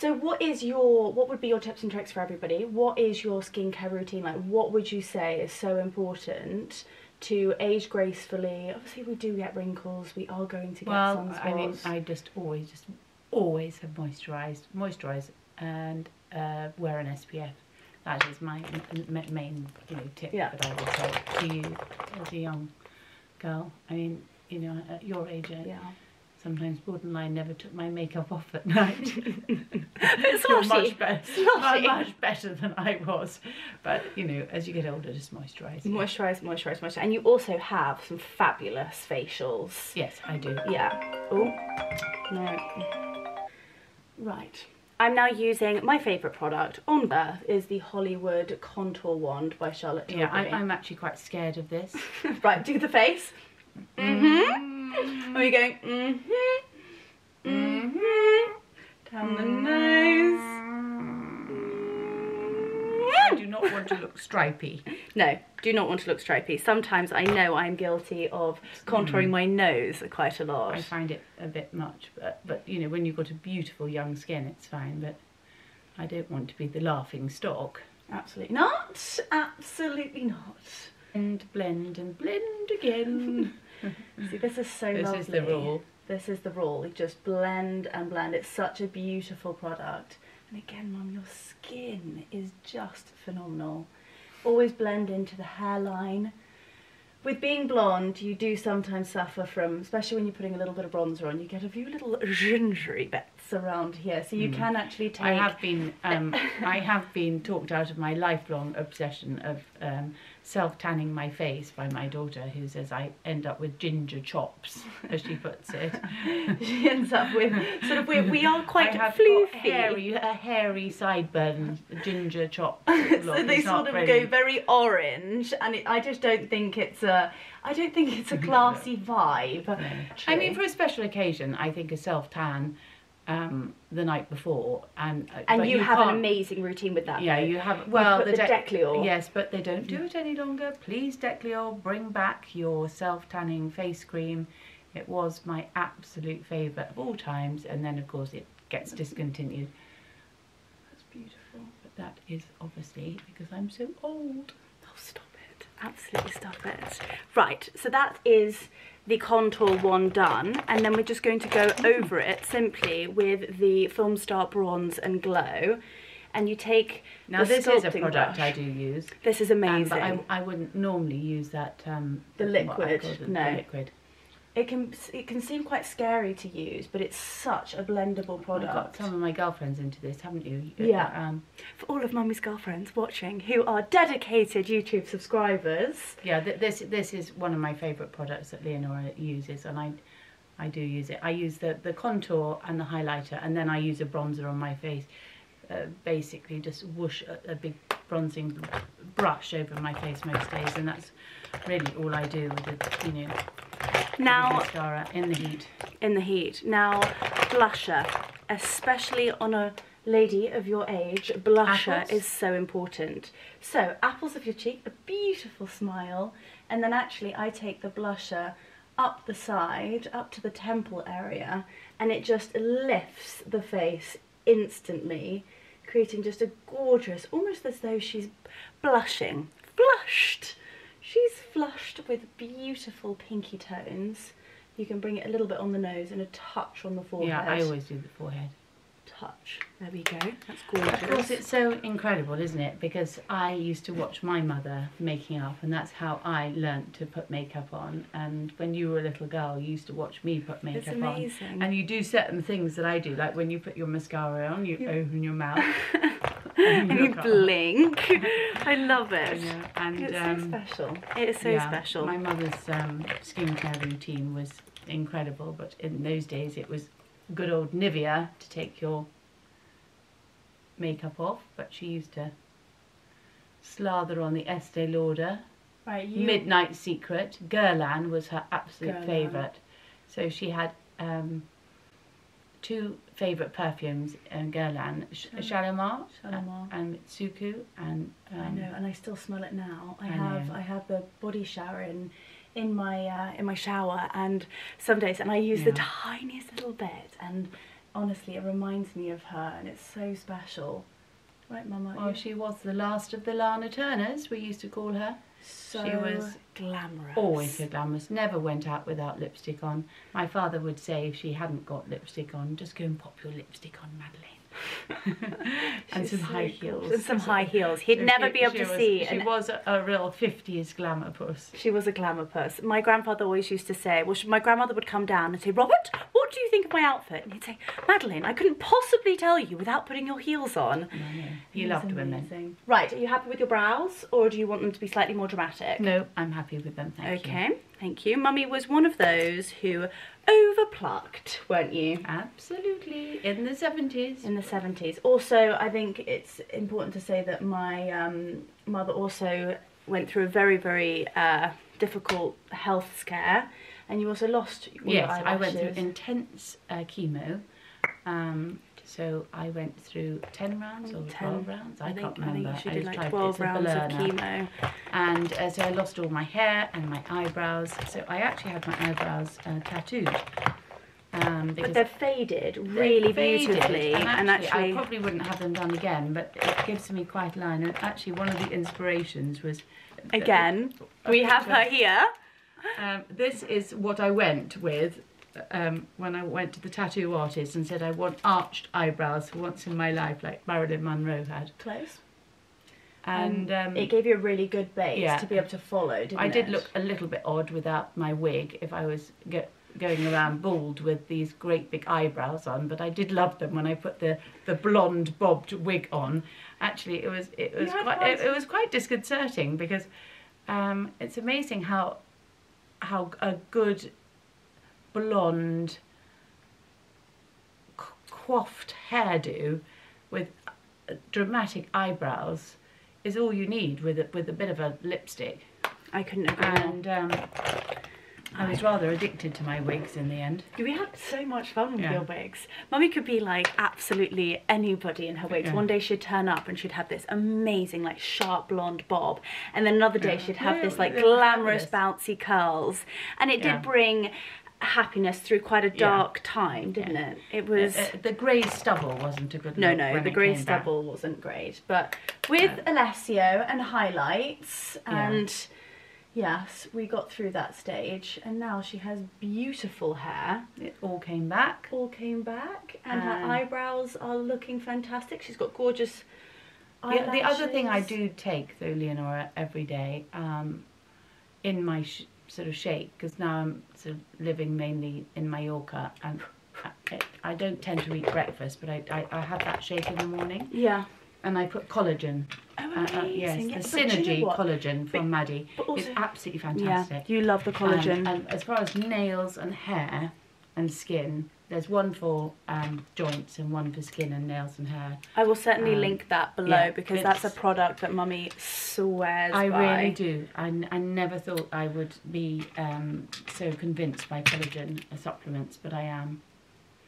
So what is your what would be your tips and tricks for everybody? What is your skincare routine like? What would you say is so important to age gracefully? Obviously we do get wrinkles, we are going to get Well, sunspots. I mean, I just always, just always have moisturised, moisturise, and uh, wear an SPF. That is my main, you know, tip Yeah. that I would say to you as a young girl. I mean, you know, at your age, I yeah. sometimes I never took my makeup off at night. It's You're much better, Sloshy. much better than I was. But you know, as you get older, just moisturise. Moisturize, moisturize, moisturize. And you also have some fabulous facials. Yes, I do. Yeah. Oh, no. Right. I'm now using my favourite product on earth is the Hollywood Contour Wand by Charlotte Tilbury. Yeah, I, I'm actually quite scared of this. right, do the face. Mm-hmm. Are you going, mm-hmm, mm-hmm, down the nose. Not want to look stripy. No, do not want to look stripy. Sometimes I know I'm guilty of contouring mm. my nose quite a lot. I find it a bit much, but but you know, when you've got a beautiful young skin, it's fine. But I don't want to be the laughing stock. Absolutely not. Absolutely not. And blend and blend again. See, this is so this lovely. is the rule. This is the rule. You just blend and blend. It's such a beautiful product. And again, Mum, your skin is just phenomenal. Always blend into the hairline. with being blonde, you do sometimes suffer from, especially when you're putting a little bit of bronzer on, you get a few little gingery bits around here. So you can actually take. I have been um, I have been talked out of my lifelong obsession of um, self tanning my face by my daughter, who says I end up with ginger chops, as she puts it. she ends up with sort of we, we are quite I have got floofy. hairy, a hairy sideburn, ginger chop. so they sort of really- go very orange, and it, I just don't think it's a. I don't think it's a classy vibe. I mean, for a special occasion, I think a self tan um, the night before, and uh, and but you, have an amazing routine with that. Yeah, though. you have. Well, put the de- Decleor. Yes, but they don't do it any longer. Please, Decleor, bring back your self tanning face cream. It was my absolute favourite of all times, and then of course it gets discontinued. That's beautiful, but that is obviously because I'm so old. Oh, stop it. Absolutely stop it. Right, so that is the contour one done, and then we're just going to go over it simply with the Film Star Bronze and Glow. And you take Now this is a product brush. I do use. This is um, amazing. but I, I wouldn't normally use that. Um, The liquid, call the- no. liquid. It can it can seem quite scary to use, but it's such a blendable I've got product. some of my girlfriends into this, haven't you? Yeah. Um, For all of Mummy's girlfriends watching who are dedicated YouTube subscribers, Yeah, th- this this is one of my favourite products that Leonora uses, and I I do use it. I use the the contour and the highlighter, and then I use a bronzer on my face. Uh, basically, just whoosh a, a big bronzing brush over my face most days, and that's really all I do with the you know now mascara in the heat. in the heat. Now, blusher, especially on a lady of your age, blusher Apples? is so important. So, apples of your cheek, a beautiful smile, and then actually I take the blusher up the side, up to the temple area, and it just lifts the face instantly, creating just a gorgeous, almost as though she's blushing, flushed. She's flushed with beautiful pinky tones. You can bring it a little bit on the nose and a touch on the forehead. Yeah, I always do the forehead. Touch. There we go. That's gorgeous. Of course, it's so incredible, isn't it? Because I used to watch my mother making up, and that's how I learnt to put makeup on. And when you were a little girl, you used to watch me put makeup on. amazing. And you do certain things that I do, like when you put your mascara on, you open your mouth. and and you blink. I love it. know, And It's so um, special. It is so yeah, special. My mother's um, skincare routine was incredible, but in those days it was good old Nivea to take your makeup off, but she used to slather on the Estee Lauder. Right, you. Midnight Secret, Guerlain was her absolute favourite. So she had um, two favourite perfumes in Guerlain, Sh- Shalimar, Shalimar. and Mitsouko, and um, I know, and I still smell it now. I, I have know. I have the body shower in in my uh, in my shower, and some days, and I use the tiniest little bit, and honestly, it reminds me of her, and it's so special. Right, Mama? Oh You- she was the last of the Lana Turners, we used to call her. so she was glamorous. Always so glamorous, never went out without lipstick on. My father would say if she hadn't got lipstick on, just go and pop your lipstick on, Madeline. and some so high heels. And some high heels. He'd never be able to was- see. She was a, a real 50s glamour puss. She was a glamour puss. My grandfather always used to say, well, she, my grandmother would come down and say, Robert, what do you think of my outfit? And he'd say, Madeline, I couldn't possibly tell you without putting your heels on. He was loved women. amazing. Right, are you happy with your brows or do you want them to be slightly more dramatic? No, I'm happy with them, thank you. Okay, thank you. Mummy was one of those who overplucked, weren't you? Absolutely, in the 70s. in the 70s. Also, I think it's important to say that my um, mother also went through a very, very uh, difficult health scare, and you also lost your Yes, I went through intense uh, chemo. Um, so I went through 10 rounds or 12 rounds. I, think, can't I think remember. you should I do was like 12 rounds of chemo. And uh, so I lost all my hair and my eyebrows. So I actually had my eyebrows uh, tattooed. Um, But they've faded really faded. beautifully, And and actually, actually, I probably wouldn't have them done again, but it gives me quite a line. And actually, one of the inspirations was again, we have her here. Um, this is what I went with um, when I went to the tattoo artist and said I want arched eyebrows for once in my life, like Marilyn Monroe had. Close. And um, it gave you a really good base yeah. to be able to follow, didn't I did it? look a little bit odd without my wig if I was go- going around bald with these great big eyebrows on, but I did love them when I put the, the blonde bobbed wig on. Actually, it was it was quite it, it was quite disconcerting because um, it's amazing how how a good blonde coiffed hairdo with uh, dramatic eyebrows is all you need with a, with a bit of a lipstick. I couldn't agree. And um, I was rather addicted to my wigs in the end. We had so much fun with Yeah. your wigs. Mummy could be like absolutely anybody in her wigs. Yeah. One day she'd turn up and she'd have this amazing, like sharp blonde bob, and then another day she'd have Yeah, this like glamorous, bouncy curls, and it Yeah. did bring happiness through quite a Yeah. dark time, didn't it? It was. Uh, the grey stubble wasn't a good no, no, the grey came back. stubble wasn't great, but with Alessio and highlights Yeah. Yes, we got through that stage, and now she has beautiful hair It all came back. all came back and her eyebrows are looking fantastic. She's got gorgeous The, the other thing I do take, though, Leonora, every day um, in my sh- sort of shake, because now I'm sort of living mainly in Mallorca and I, I don't tend to eat breakfast, but I, I, I have that shake in the morning Yeah. And I put collagen. Oh, Uh, uh, yes, the Yeah, but do you Synergy know collagen from Maddie but also- is absolutely Yeah, fantastic. you love the collagen. And, and as far as nails and hair and skin, there's one for um, joints and one for skin and nails and hair. I will certainly um, link that below yeah, because that's a product that Mummy swears I by. really do. I never thought I would be um, so convinced by collagen supplements, but I am.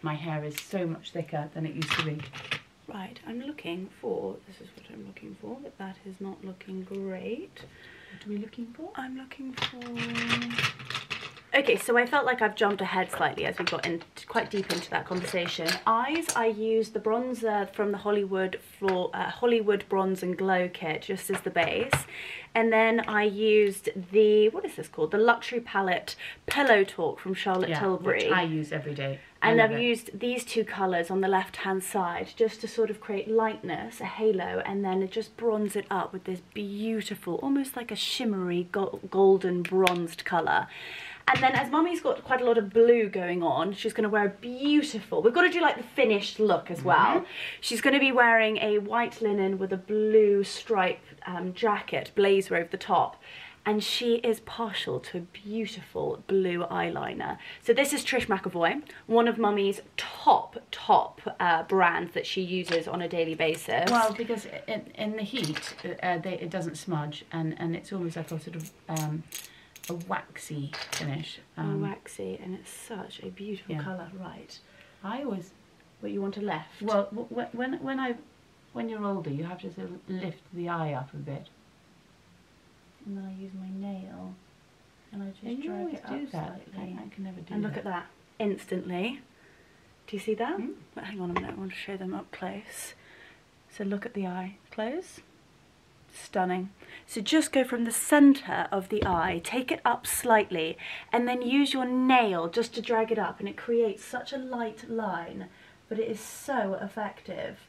My hair is so much thicker than it used to be. Right, I'm looking for. This is what I'm looking for, but that is not looking great. What are we looking for? I'm looking for. Okay, so I felt like I've jumped ahead slightly as we got in quite deep into that conversation. Eyes, I used the bronzer from the Hollywood floor, uh, Hollywood Bronze and Glow kit just as the base, and then I used the what is this called? The luxury palette Pillow Talk from Charlotte Yeah, Tilbury. which I use every day. I And I've it. used these two colours on the left hand side just to sort of create lightness, a halo, and then just bronze it up with this beautiful, almost like a shimmery go- golden bronzed colour. And then as mummy's got quite a lot of blue going on, she's going to wear a beautiful, we've got to do like the finished look as well. She's going to be wearing a white linen with a blue stripe um, jacket, blazer over the top and she is partial to a beautiful blue eyeliner. So this is Trish McEvoy, one of Mummy's top, top uh, brands that she uses on a daily basis. Well, because in, in the heat, uh, they, it doesn't smudge, and, and it's almost like a sort of um, a waxy finish. Um, waxy, and it's such a beautiful yeah. colour. Right, I always what you want to left? well when when I when you're older, you have to sort of lift the eye up a bit, and then I use my nail, and I just And you drag always it do up that. slightly. I can never do and that. look at that, instantly. Do you see that? But hang on a minute, I want to show them up close. So look at the eye, close. Stunning. So just go from the centre of the eye, take it up slightly, and then use your nail just to drag it up, and it creates such a light line, but it is so effective.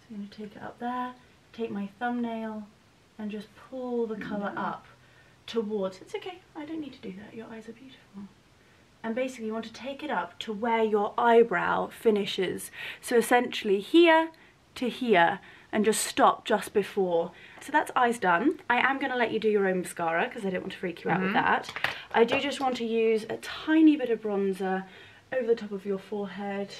So I'm going to take it up there, take my thumbnail, and just pull the colour up towards. It's okay, I don't need to do that. Your eyes are beautiful and basically you want to take it up to where your eyebrow finishes. So essentially here to here and just stop just before. So that's eyes done. I am going to let you do your own mascara because I don't want to freak you out with mm-hmm. that. I do just want to use a tiny bit of bronzer over the top of your forehead,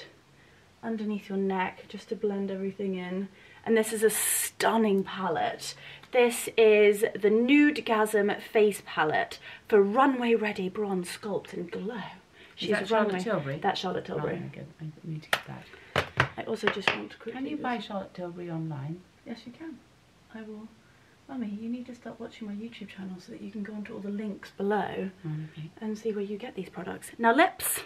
underneath your neck, just to blend everything in. And this is a stunning palette. This is the Nudegasm Face Palette for Runway Ready Bronze Sculpt and Glow. She's that a Charlotte runway. Tilbury? That's Charlotte Oh, Tilbury. good. I need to get that. I also just want to quickly. Can you buy Charlotte Tilbury online? Yes, you can. I will. Mummy, you need to start watching my YouTube channel so that you can go onto all the links below oh, Okay. and see where you get these products. Now lips,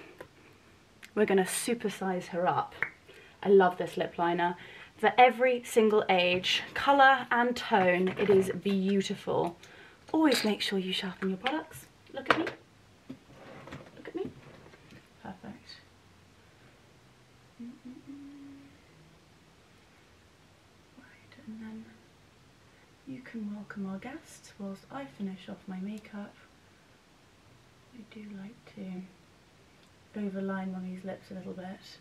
we're going to supersize her up. I love this lip liner. For every single age, colour and tone, it is beautiful. Always make sure you sharpen your products. Look at me. Look at me. Perfect. Then can welcome our guests whilst I finish off my makeup. I do like to overline Mummy's lips a little bit.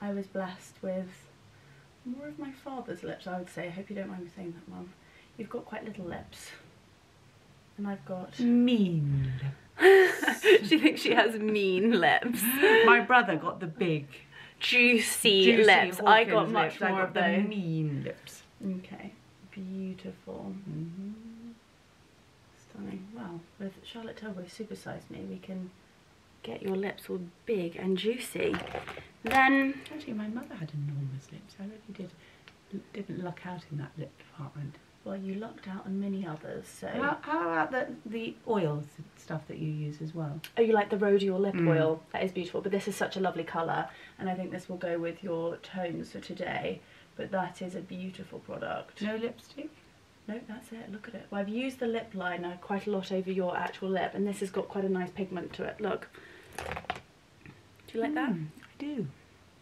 I was blessed with more of my father's lips, I would say. I hope you don't mind me saying that, Mum. You've got quite little lips. And I've got... Mean. she thinks she has mean lips. My brother got the big, Juicy, juicy lips. I got much lips. I more got of the those. mean lips. Okay, beautiful. Stunning. Well, with Charlotte Tilbury Supersize Me, we can Get your lips all big and juicy. Then Actually, my mother had enormous lips. I really did didn't luck out in that lip department. Well, you lucked out on many others, so... How, how about the the oils and stuff that you use as well? Oh, you like the Rhodial lip Mm. oil? That is beautiful, but this is such a lovely colour, and I think this will go with your tones for today. But that is a beautiful product. No lipstick. No, that's it. Look at it. Well, I've used the lip liner quite a lot over your actual lip, and this has got quite a nice pigment to it. Look. Do you like that? Mm, I do.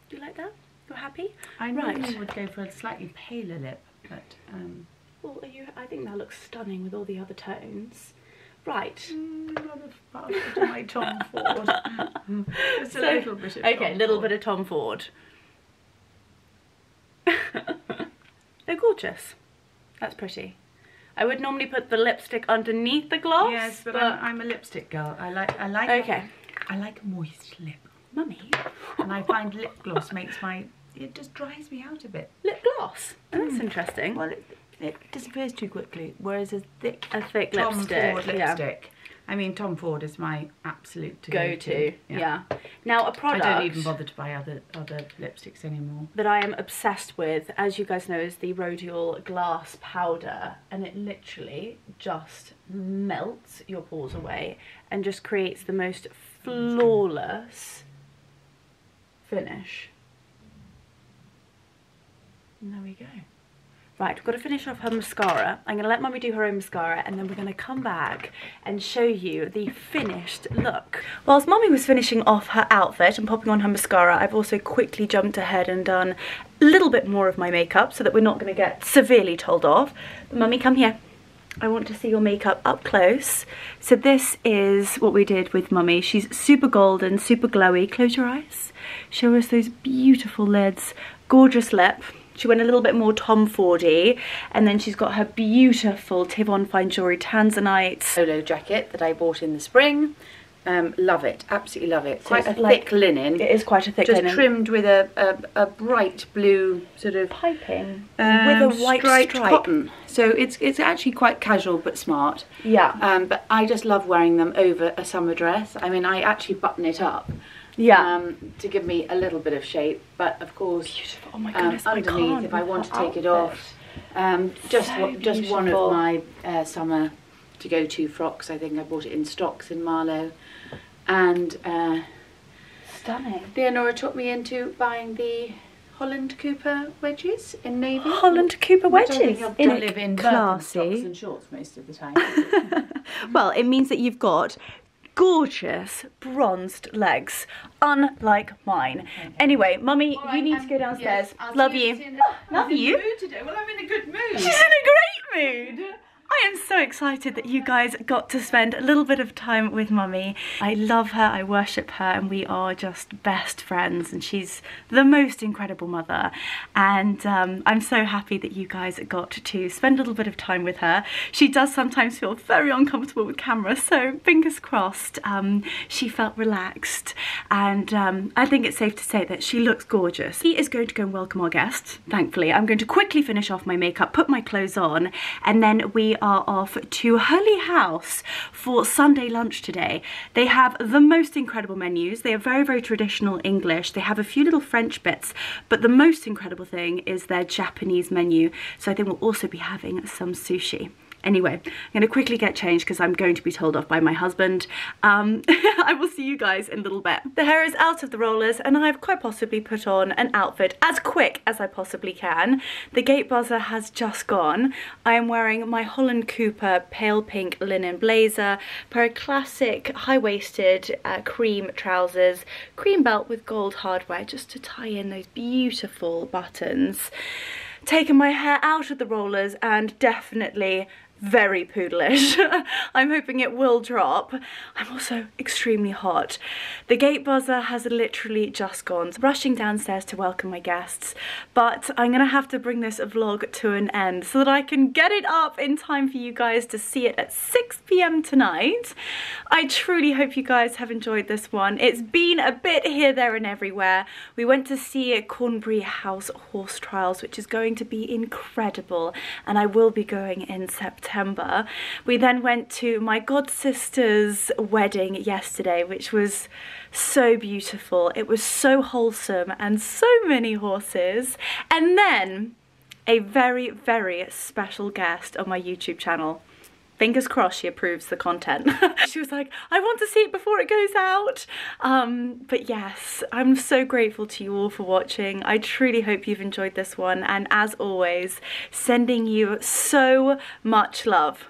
Do you like that? You're happy? I Right. normally would go for a slightly paler lip, but um, Well, are you? I think that looks stunning with all the other tones. Right. mm, rather faster to my Tom Ford. A So- little bit of Okay, a little Ford. bit of Tom Ford. They're gorgeous. That's pretty. I would normally put the lipstick underneath the gloss. Yes, but, I'm, I'm a lipstick girl. I like I like Okay. I like moist lip, Mummy, and I find lip gloss makes my it just dries me out a bit. lip gloss. Oh, That's mm. interesting. Well, it, it disappears too quickly, whereas a thick a thick Tom lipstick. Ford yeah. I mean, Tom Ford is my absolute to Go to. Yeah. Now a product. I don't even bother to buy other other lipsticks anymore. that I am obsessed with, as you guys know, is the Rhodial Glass Powder. And it literally just melts your pores away and just creates the most flawless finish. And there we go. Right, we've got to finish off her mascara. I'm going to let Mummy do her own mascara and then we're going to come back and show you the finished look. Whilst Mummy was finishing off her outfit and popping on her mascara, I've also quickly jumped ahead and done a little bit more of my makeup so that we're not going to get severely told off. Mummy, come here. I want to see your makeup up close. So this is what we did with Mummy. She's super golden, super glowy. Close your eyes. Show us those beautiful lids. Gorgeous lip. She went a little bit more Tom Fordy, and then she's got her beautiful Tivon Fine Jewelry Tanzanite Polo jacket that I bought in the spring. Um, love it, absolutely love it. So Quite a like- thick linen, It is quite a thick just linen. trimmed with a, a, a bright blue sort of piping um, with a white stripe. cotton. So it's it's actually quite casual but smart. Yeah, Um, but I just love wearing them over a summer dress. I mean, I actually button it up yeah. um, to give me a little bit of shape. But of course, Beautiful. Oh my um, goodness, I underneath, can't if I want to take it off, um, just So one- just one of my uh, summer to go to frocks. I think I bought it in stocks in Marlow, and uh, Stunning. Leonora took me into buying the Holland Cooper wedges in navy. Holland Cooper I wedges. In live in classy. And shorts most of the time. Well, it means that you've got gorgeous bronzed legs, unlike mine. Anyway, Mummy, you need um, to go downstairs. Love you. Love you. today. Well, I'm in a good mood. She's in a great mood. I am so excited that you guys got to spend a little bit of time with Mummy. I love her, I worship her, and we are just best friends. And she's the most incredible mother. And um, I'm so happy that you guys got to spend a little bit of time with her. She does sometimes feel very uncomfortable with camera, so fingers crossed um, she felt relaxed. And um, I think it's safe to say that she looks gorgeous. He is going to go and welcome our guest, thankfully. I'm going to quickly finish off my makeup, put my clothes on, and then we are off to Hurley House for Sunday lunch today. They have the most incredible menus. They are very, very traditional English. They have a few little French bits, but the most incredible thing is their Japanese menu. So I think we'll also be having some sushi. Anyway, I'm going to quickly get changed because I'm going to be told off by my husband. Um, I will see you guys in a little bit. The hair is out of the rollers and I've quite possibly put on an outfit as quick as I possibly can. The gate buzzer has just gone. I am wearing my Holland Cooper pale pink linen blazer, pair of classic high-waisted uh, cream trousers, cream belt with gold hardware just to tie in those beautiful buttons. taken my hair out of the rollers and definitely very poodleish. I'm hoping it will drop. I'm also extremely hot. The gate buzzer has literally just gone. So rushing downstairs to welcome my guests, but I'm gonna have to bring this vlog to an end so that I can get it up in time for you guys to see it at 6 p.m. tonight. I truly hope you guys have enjoyed this one. It's been a bit here, there and everywhere. We went to see Cornbury House Horse Trials, which is going to be incredible, and I will be going in September September. We then went to my god sister's wedding yesterday, which was so beautiful. It was so wholesome and so many horses. And then a very, very special guest on my YouTube channel fingers crossed she approves the content. she was like, I want to see it before it goes out. Um, but yes, I'm so grateful to you all for watching. I truly hope you've enjoyed this one. And as always, sending you so much love.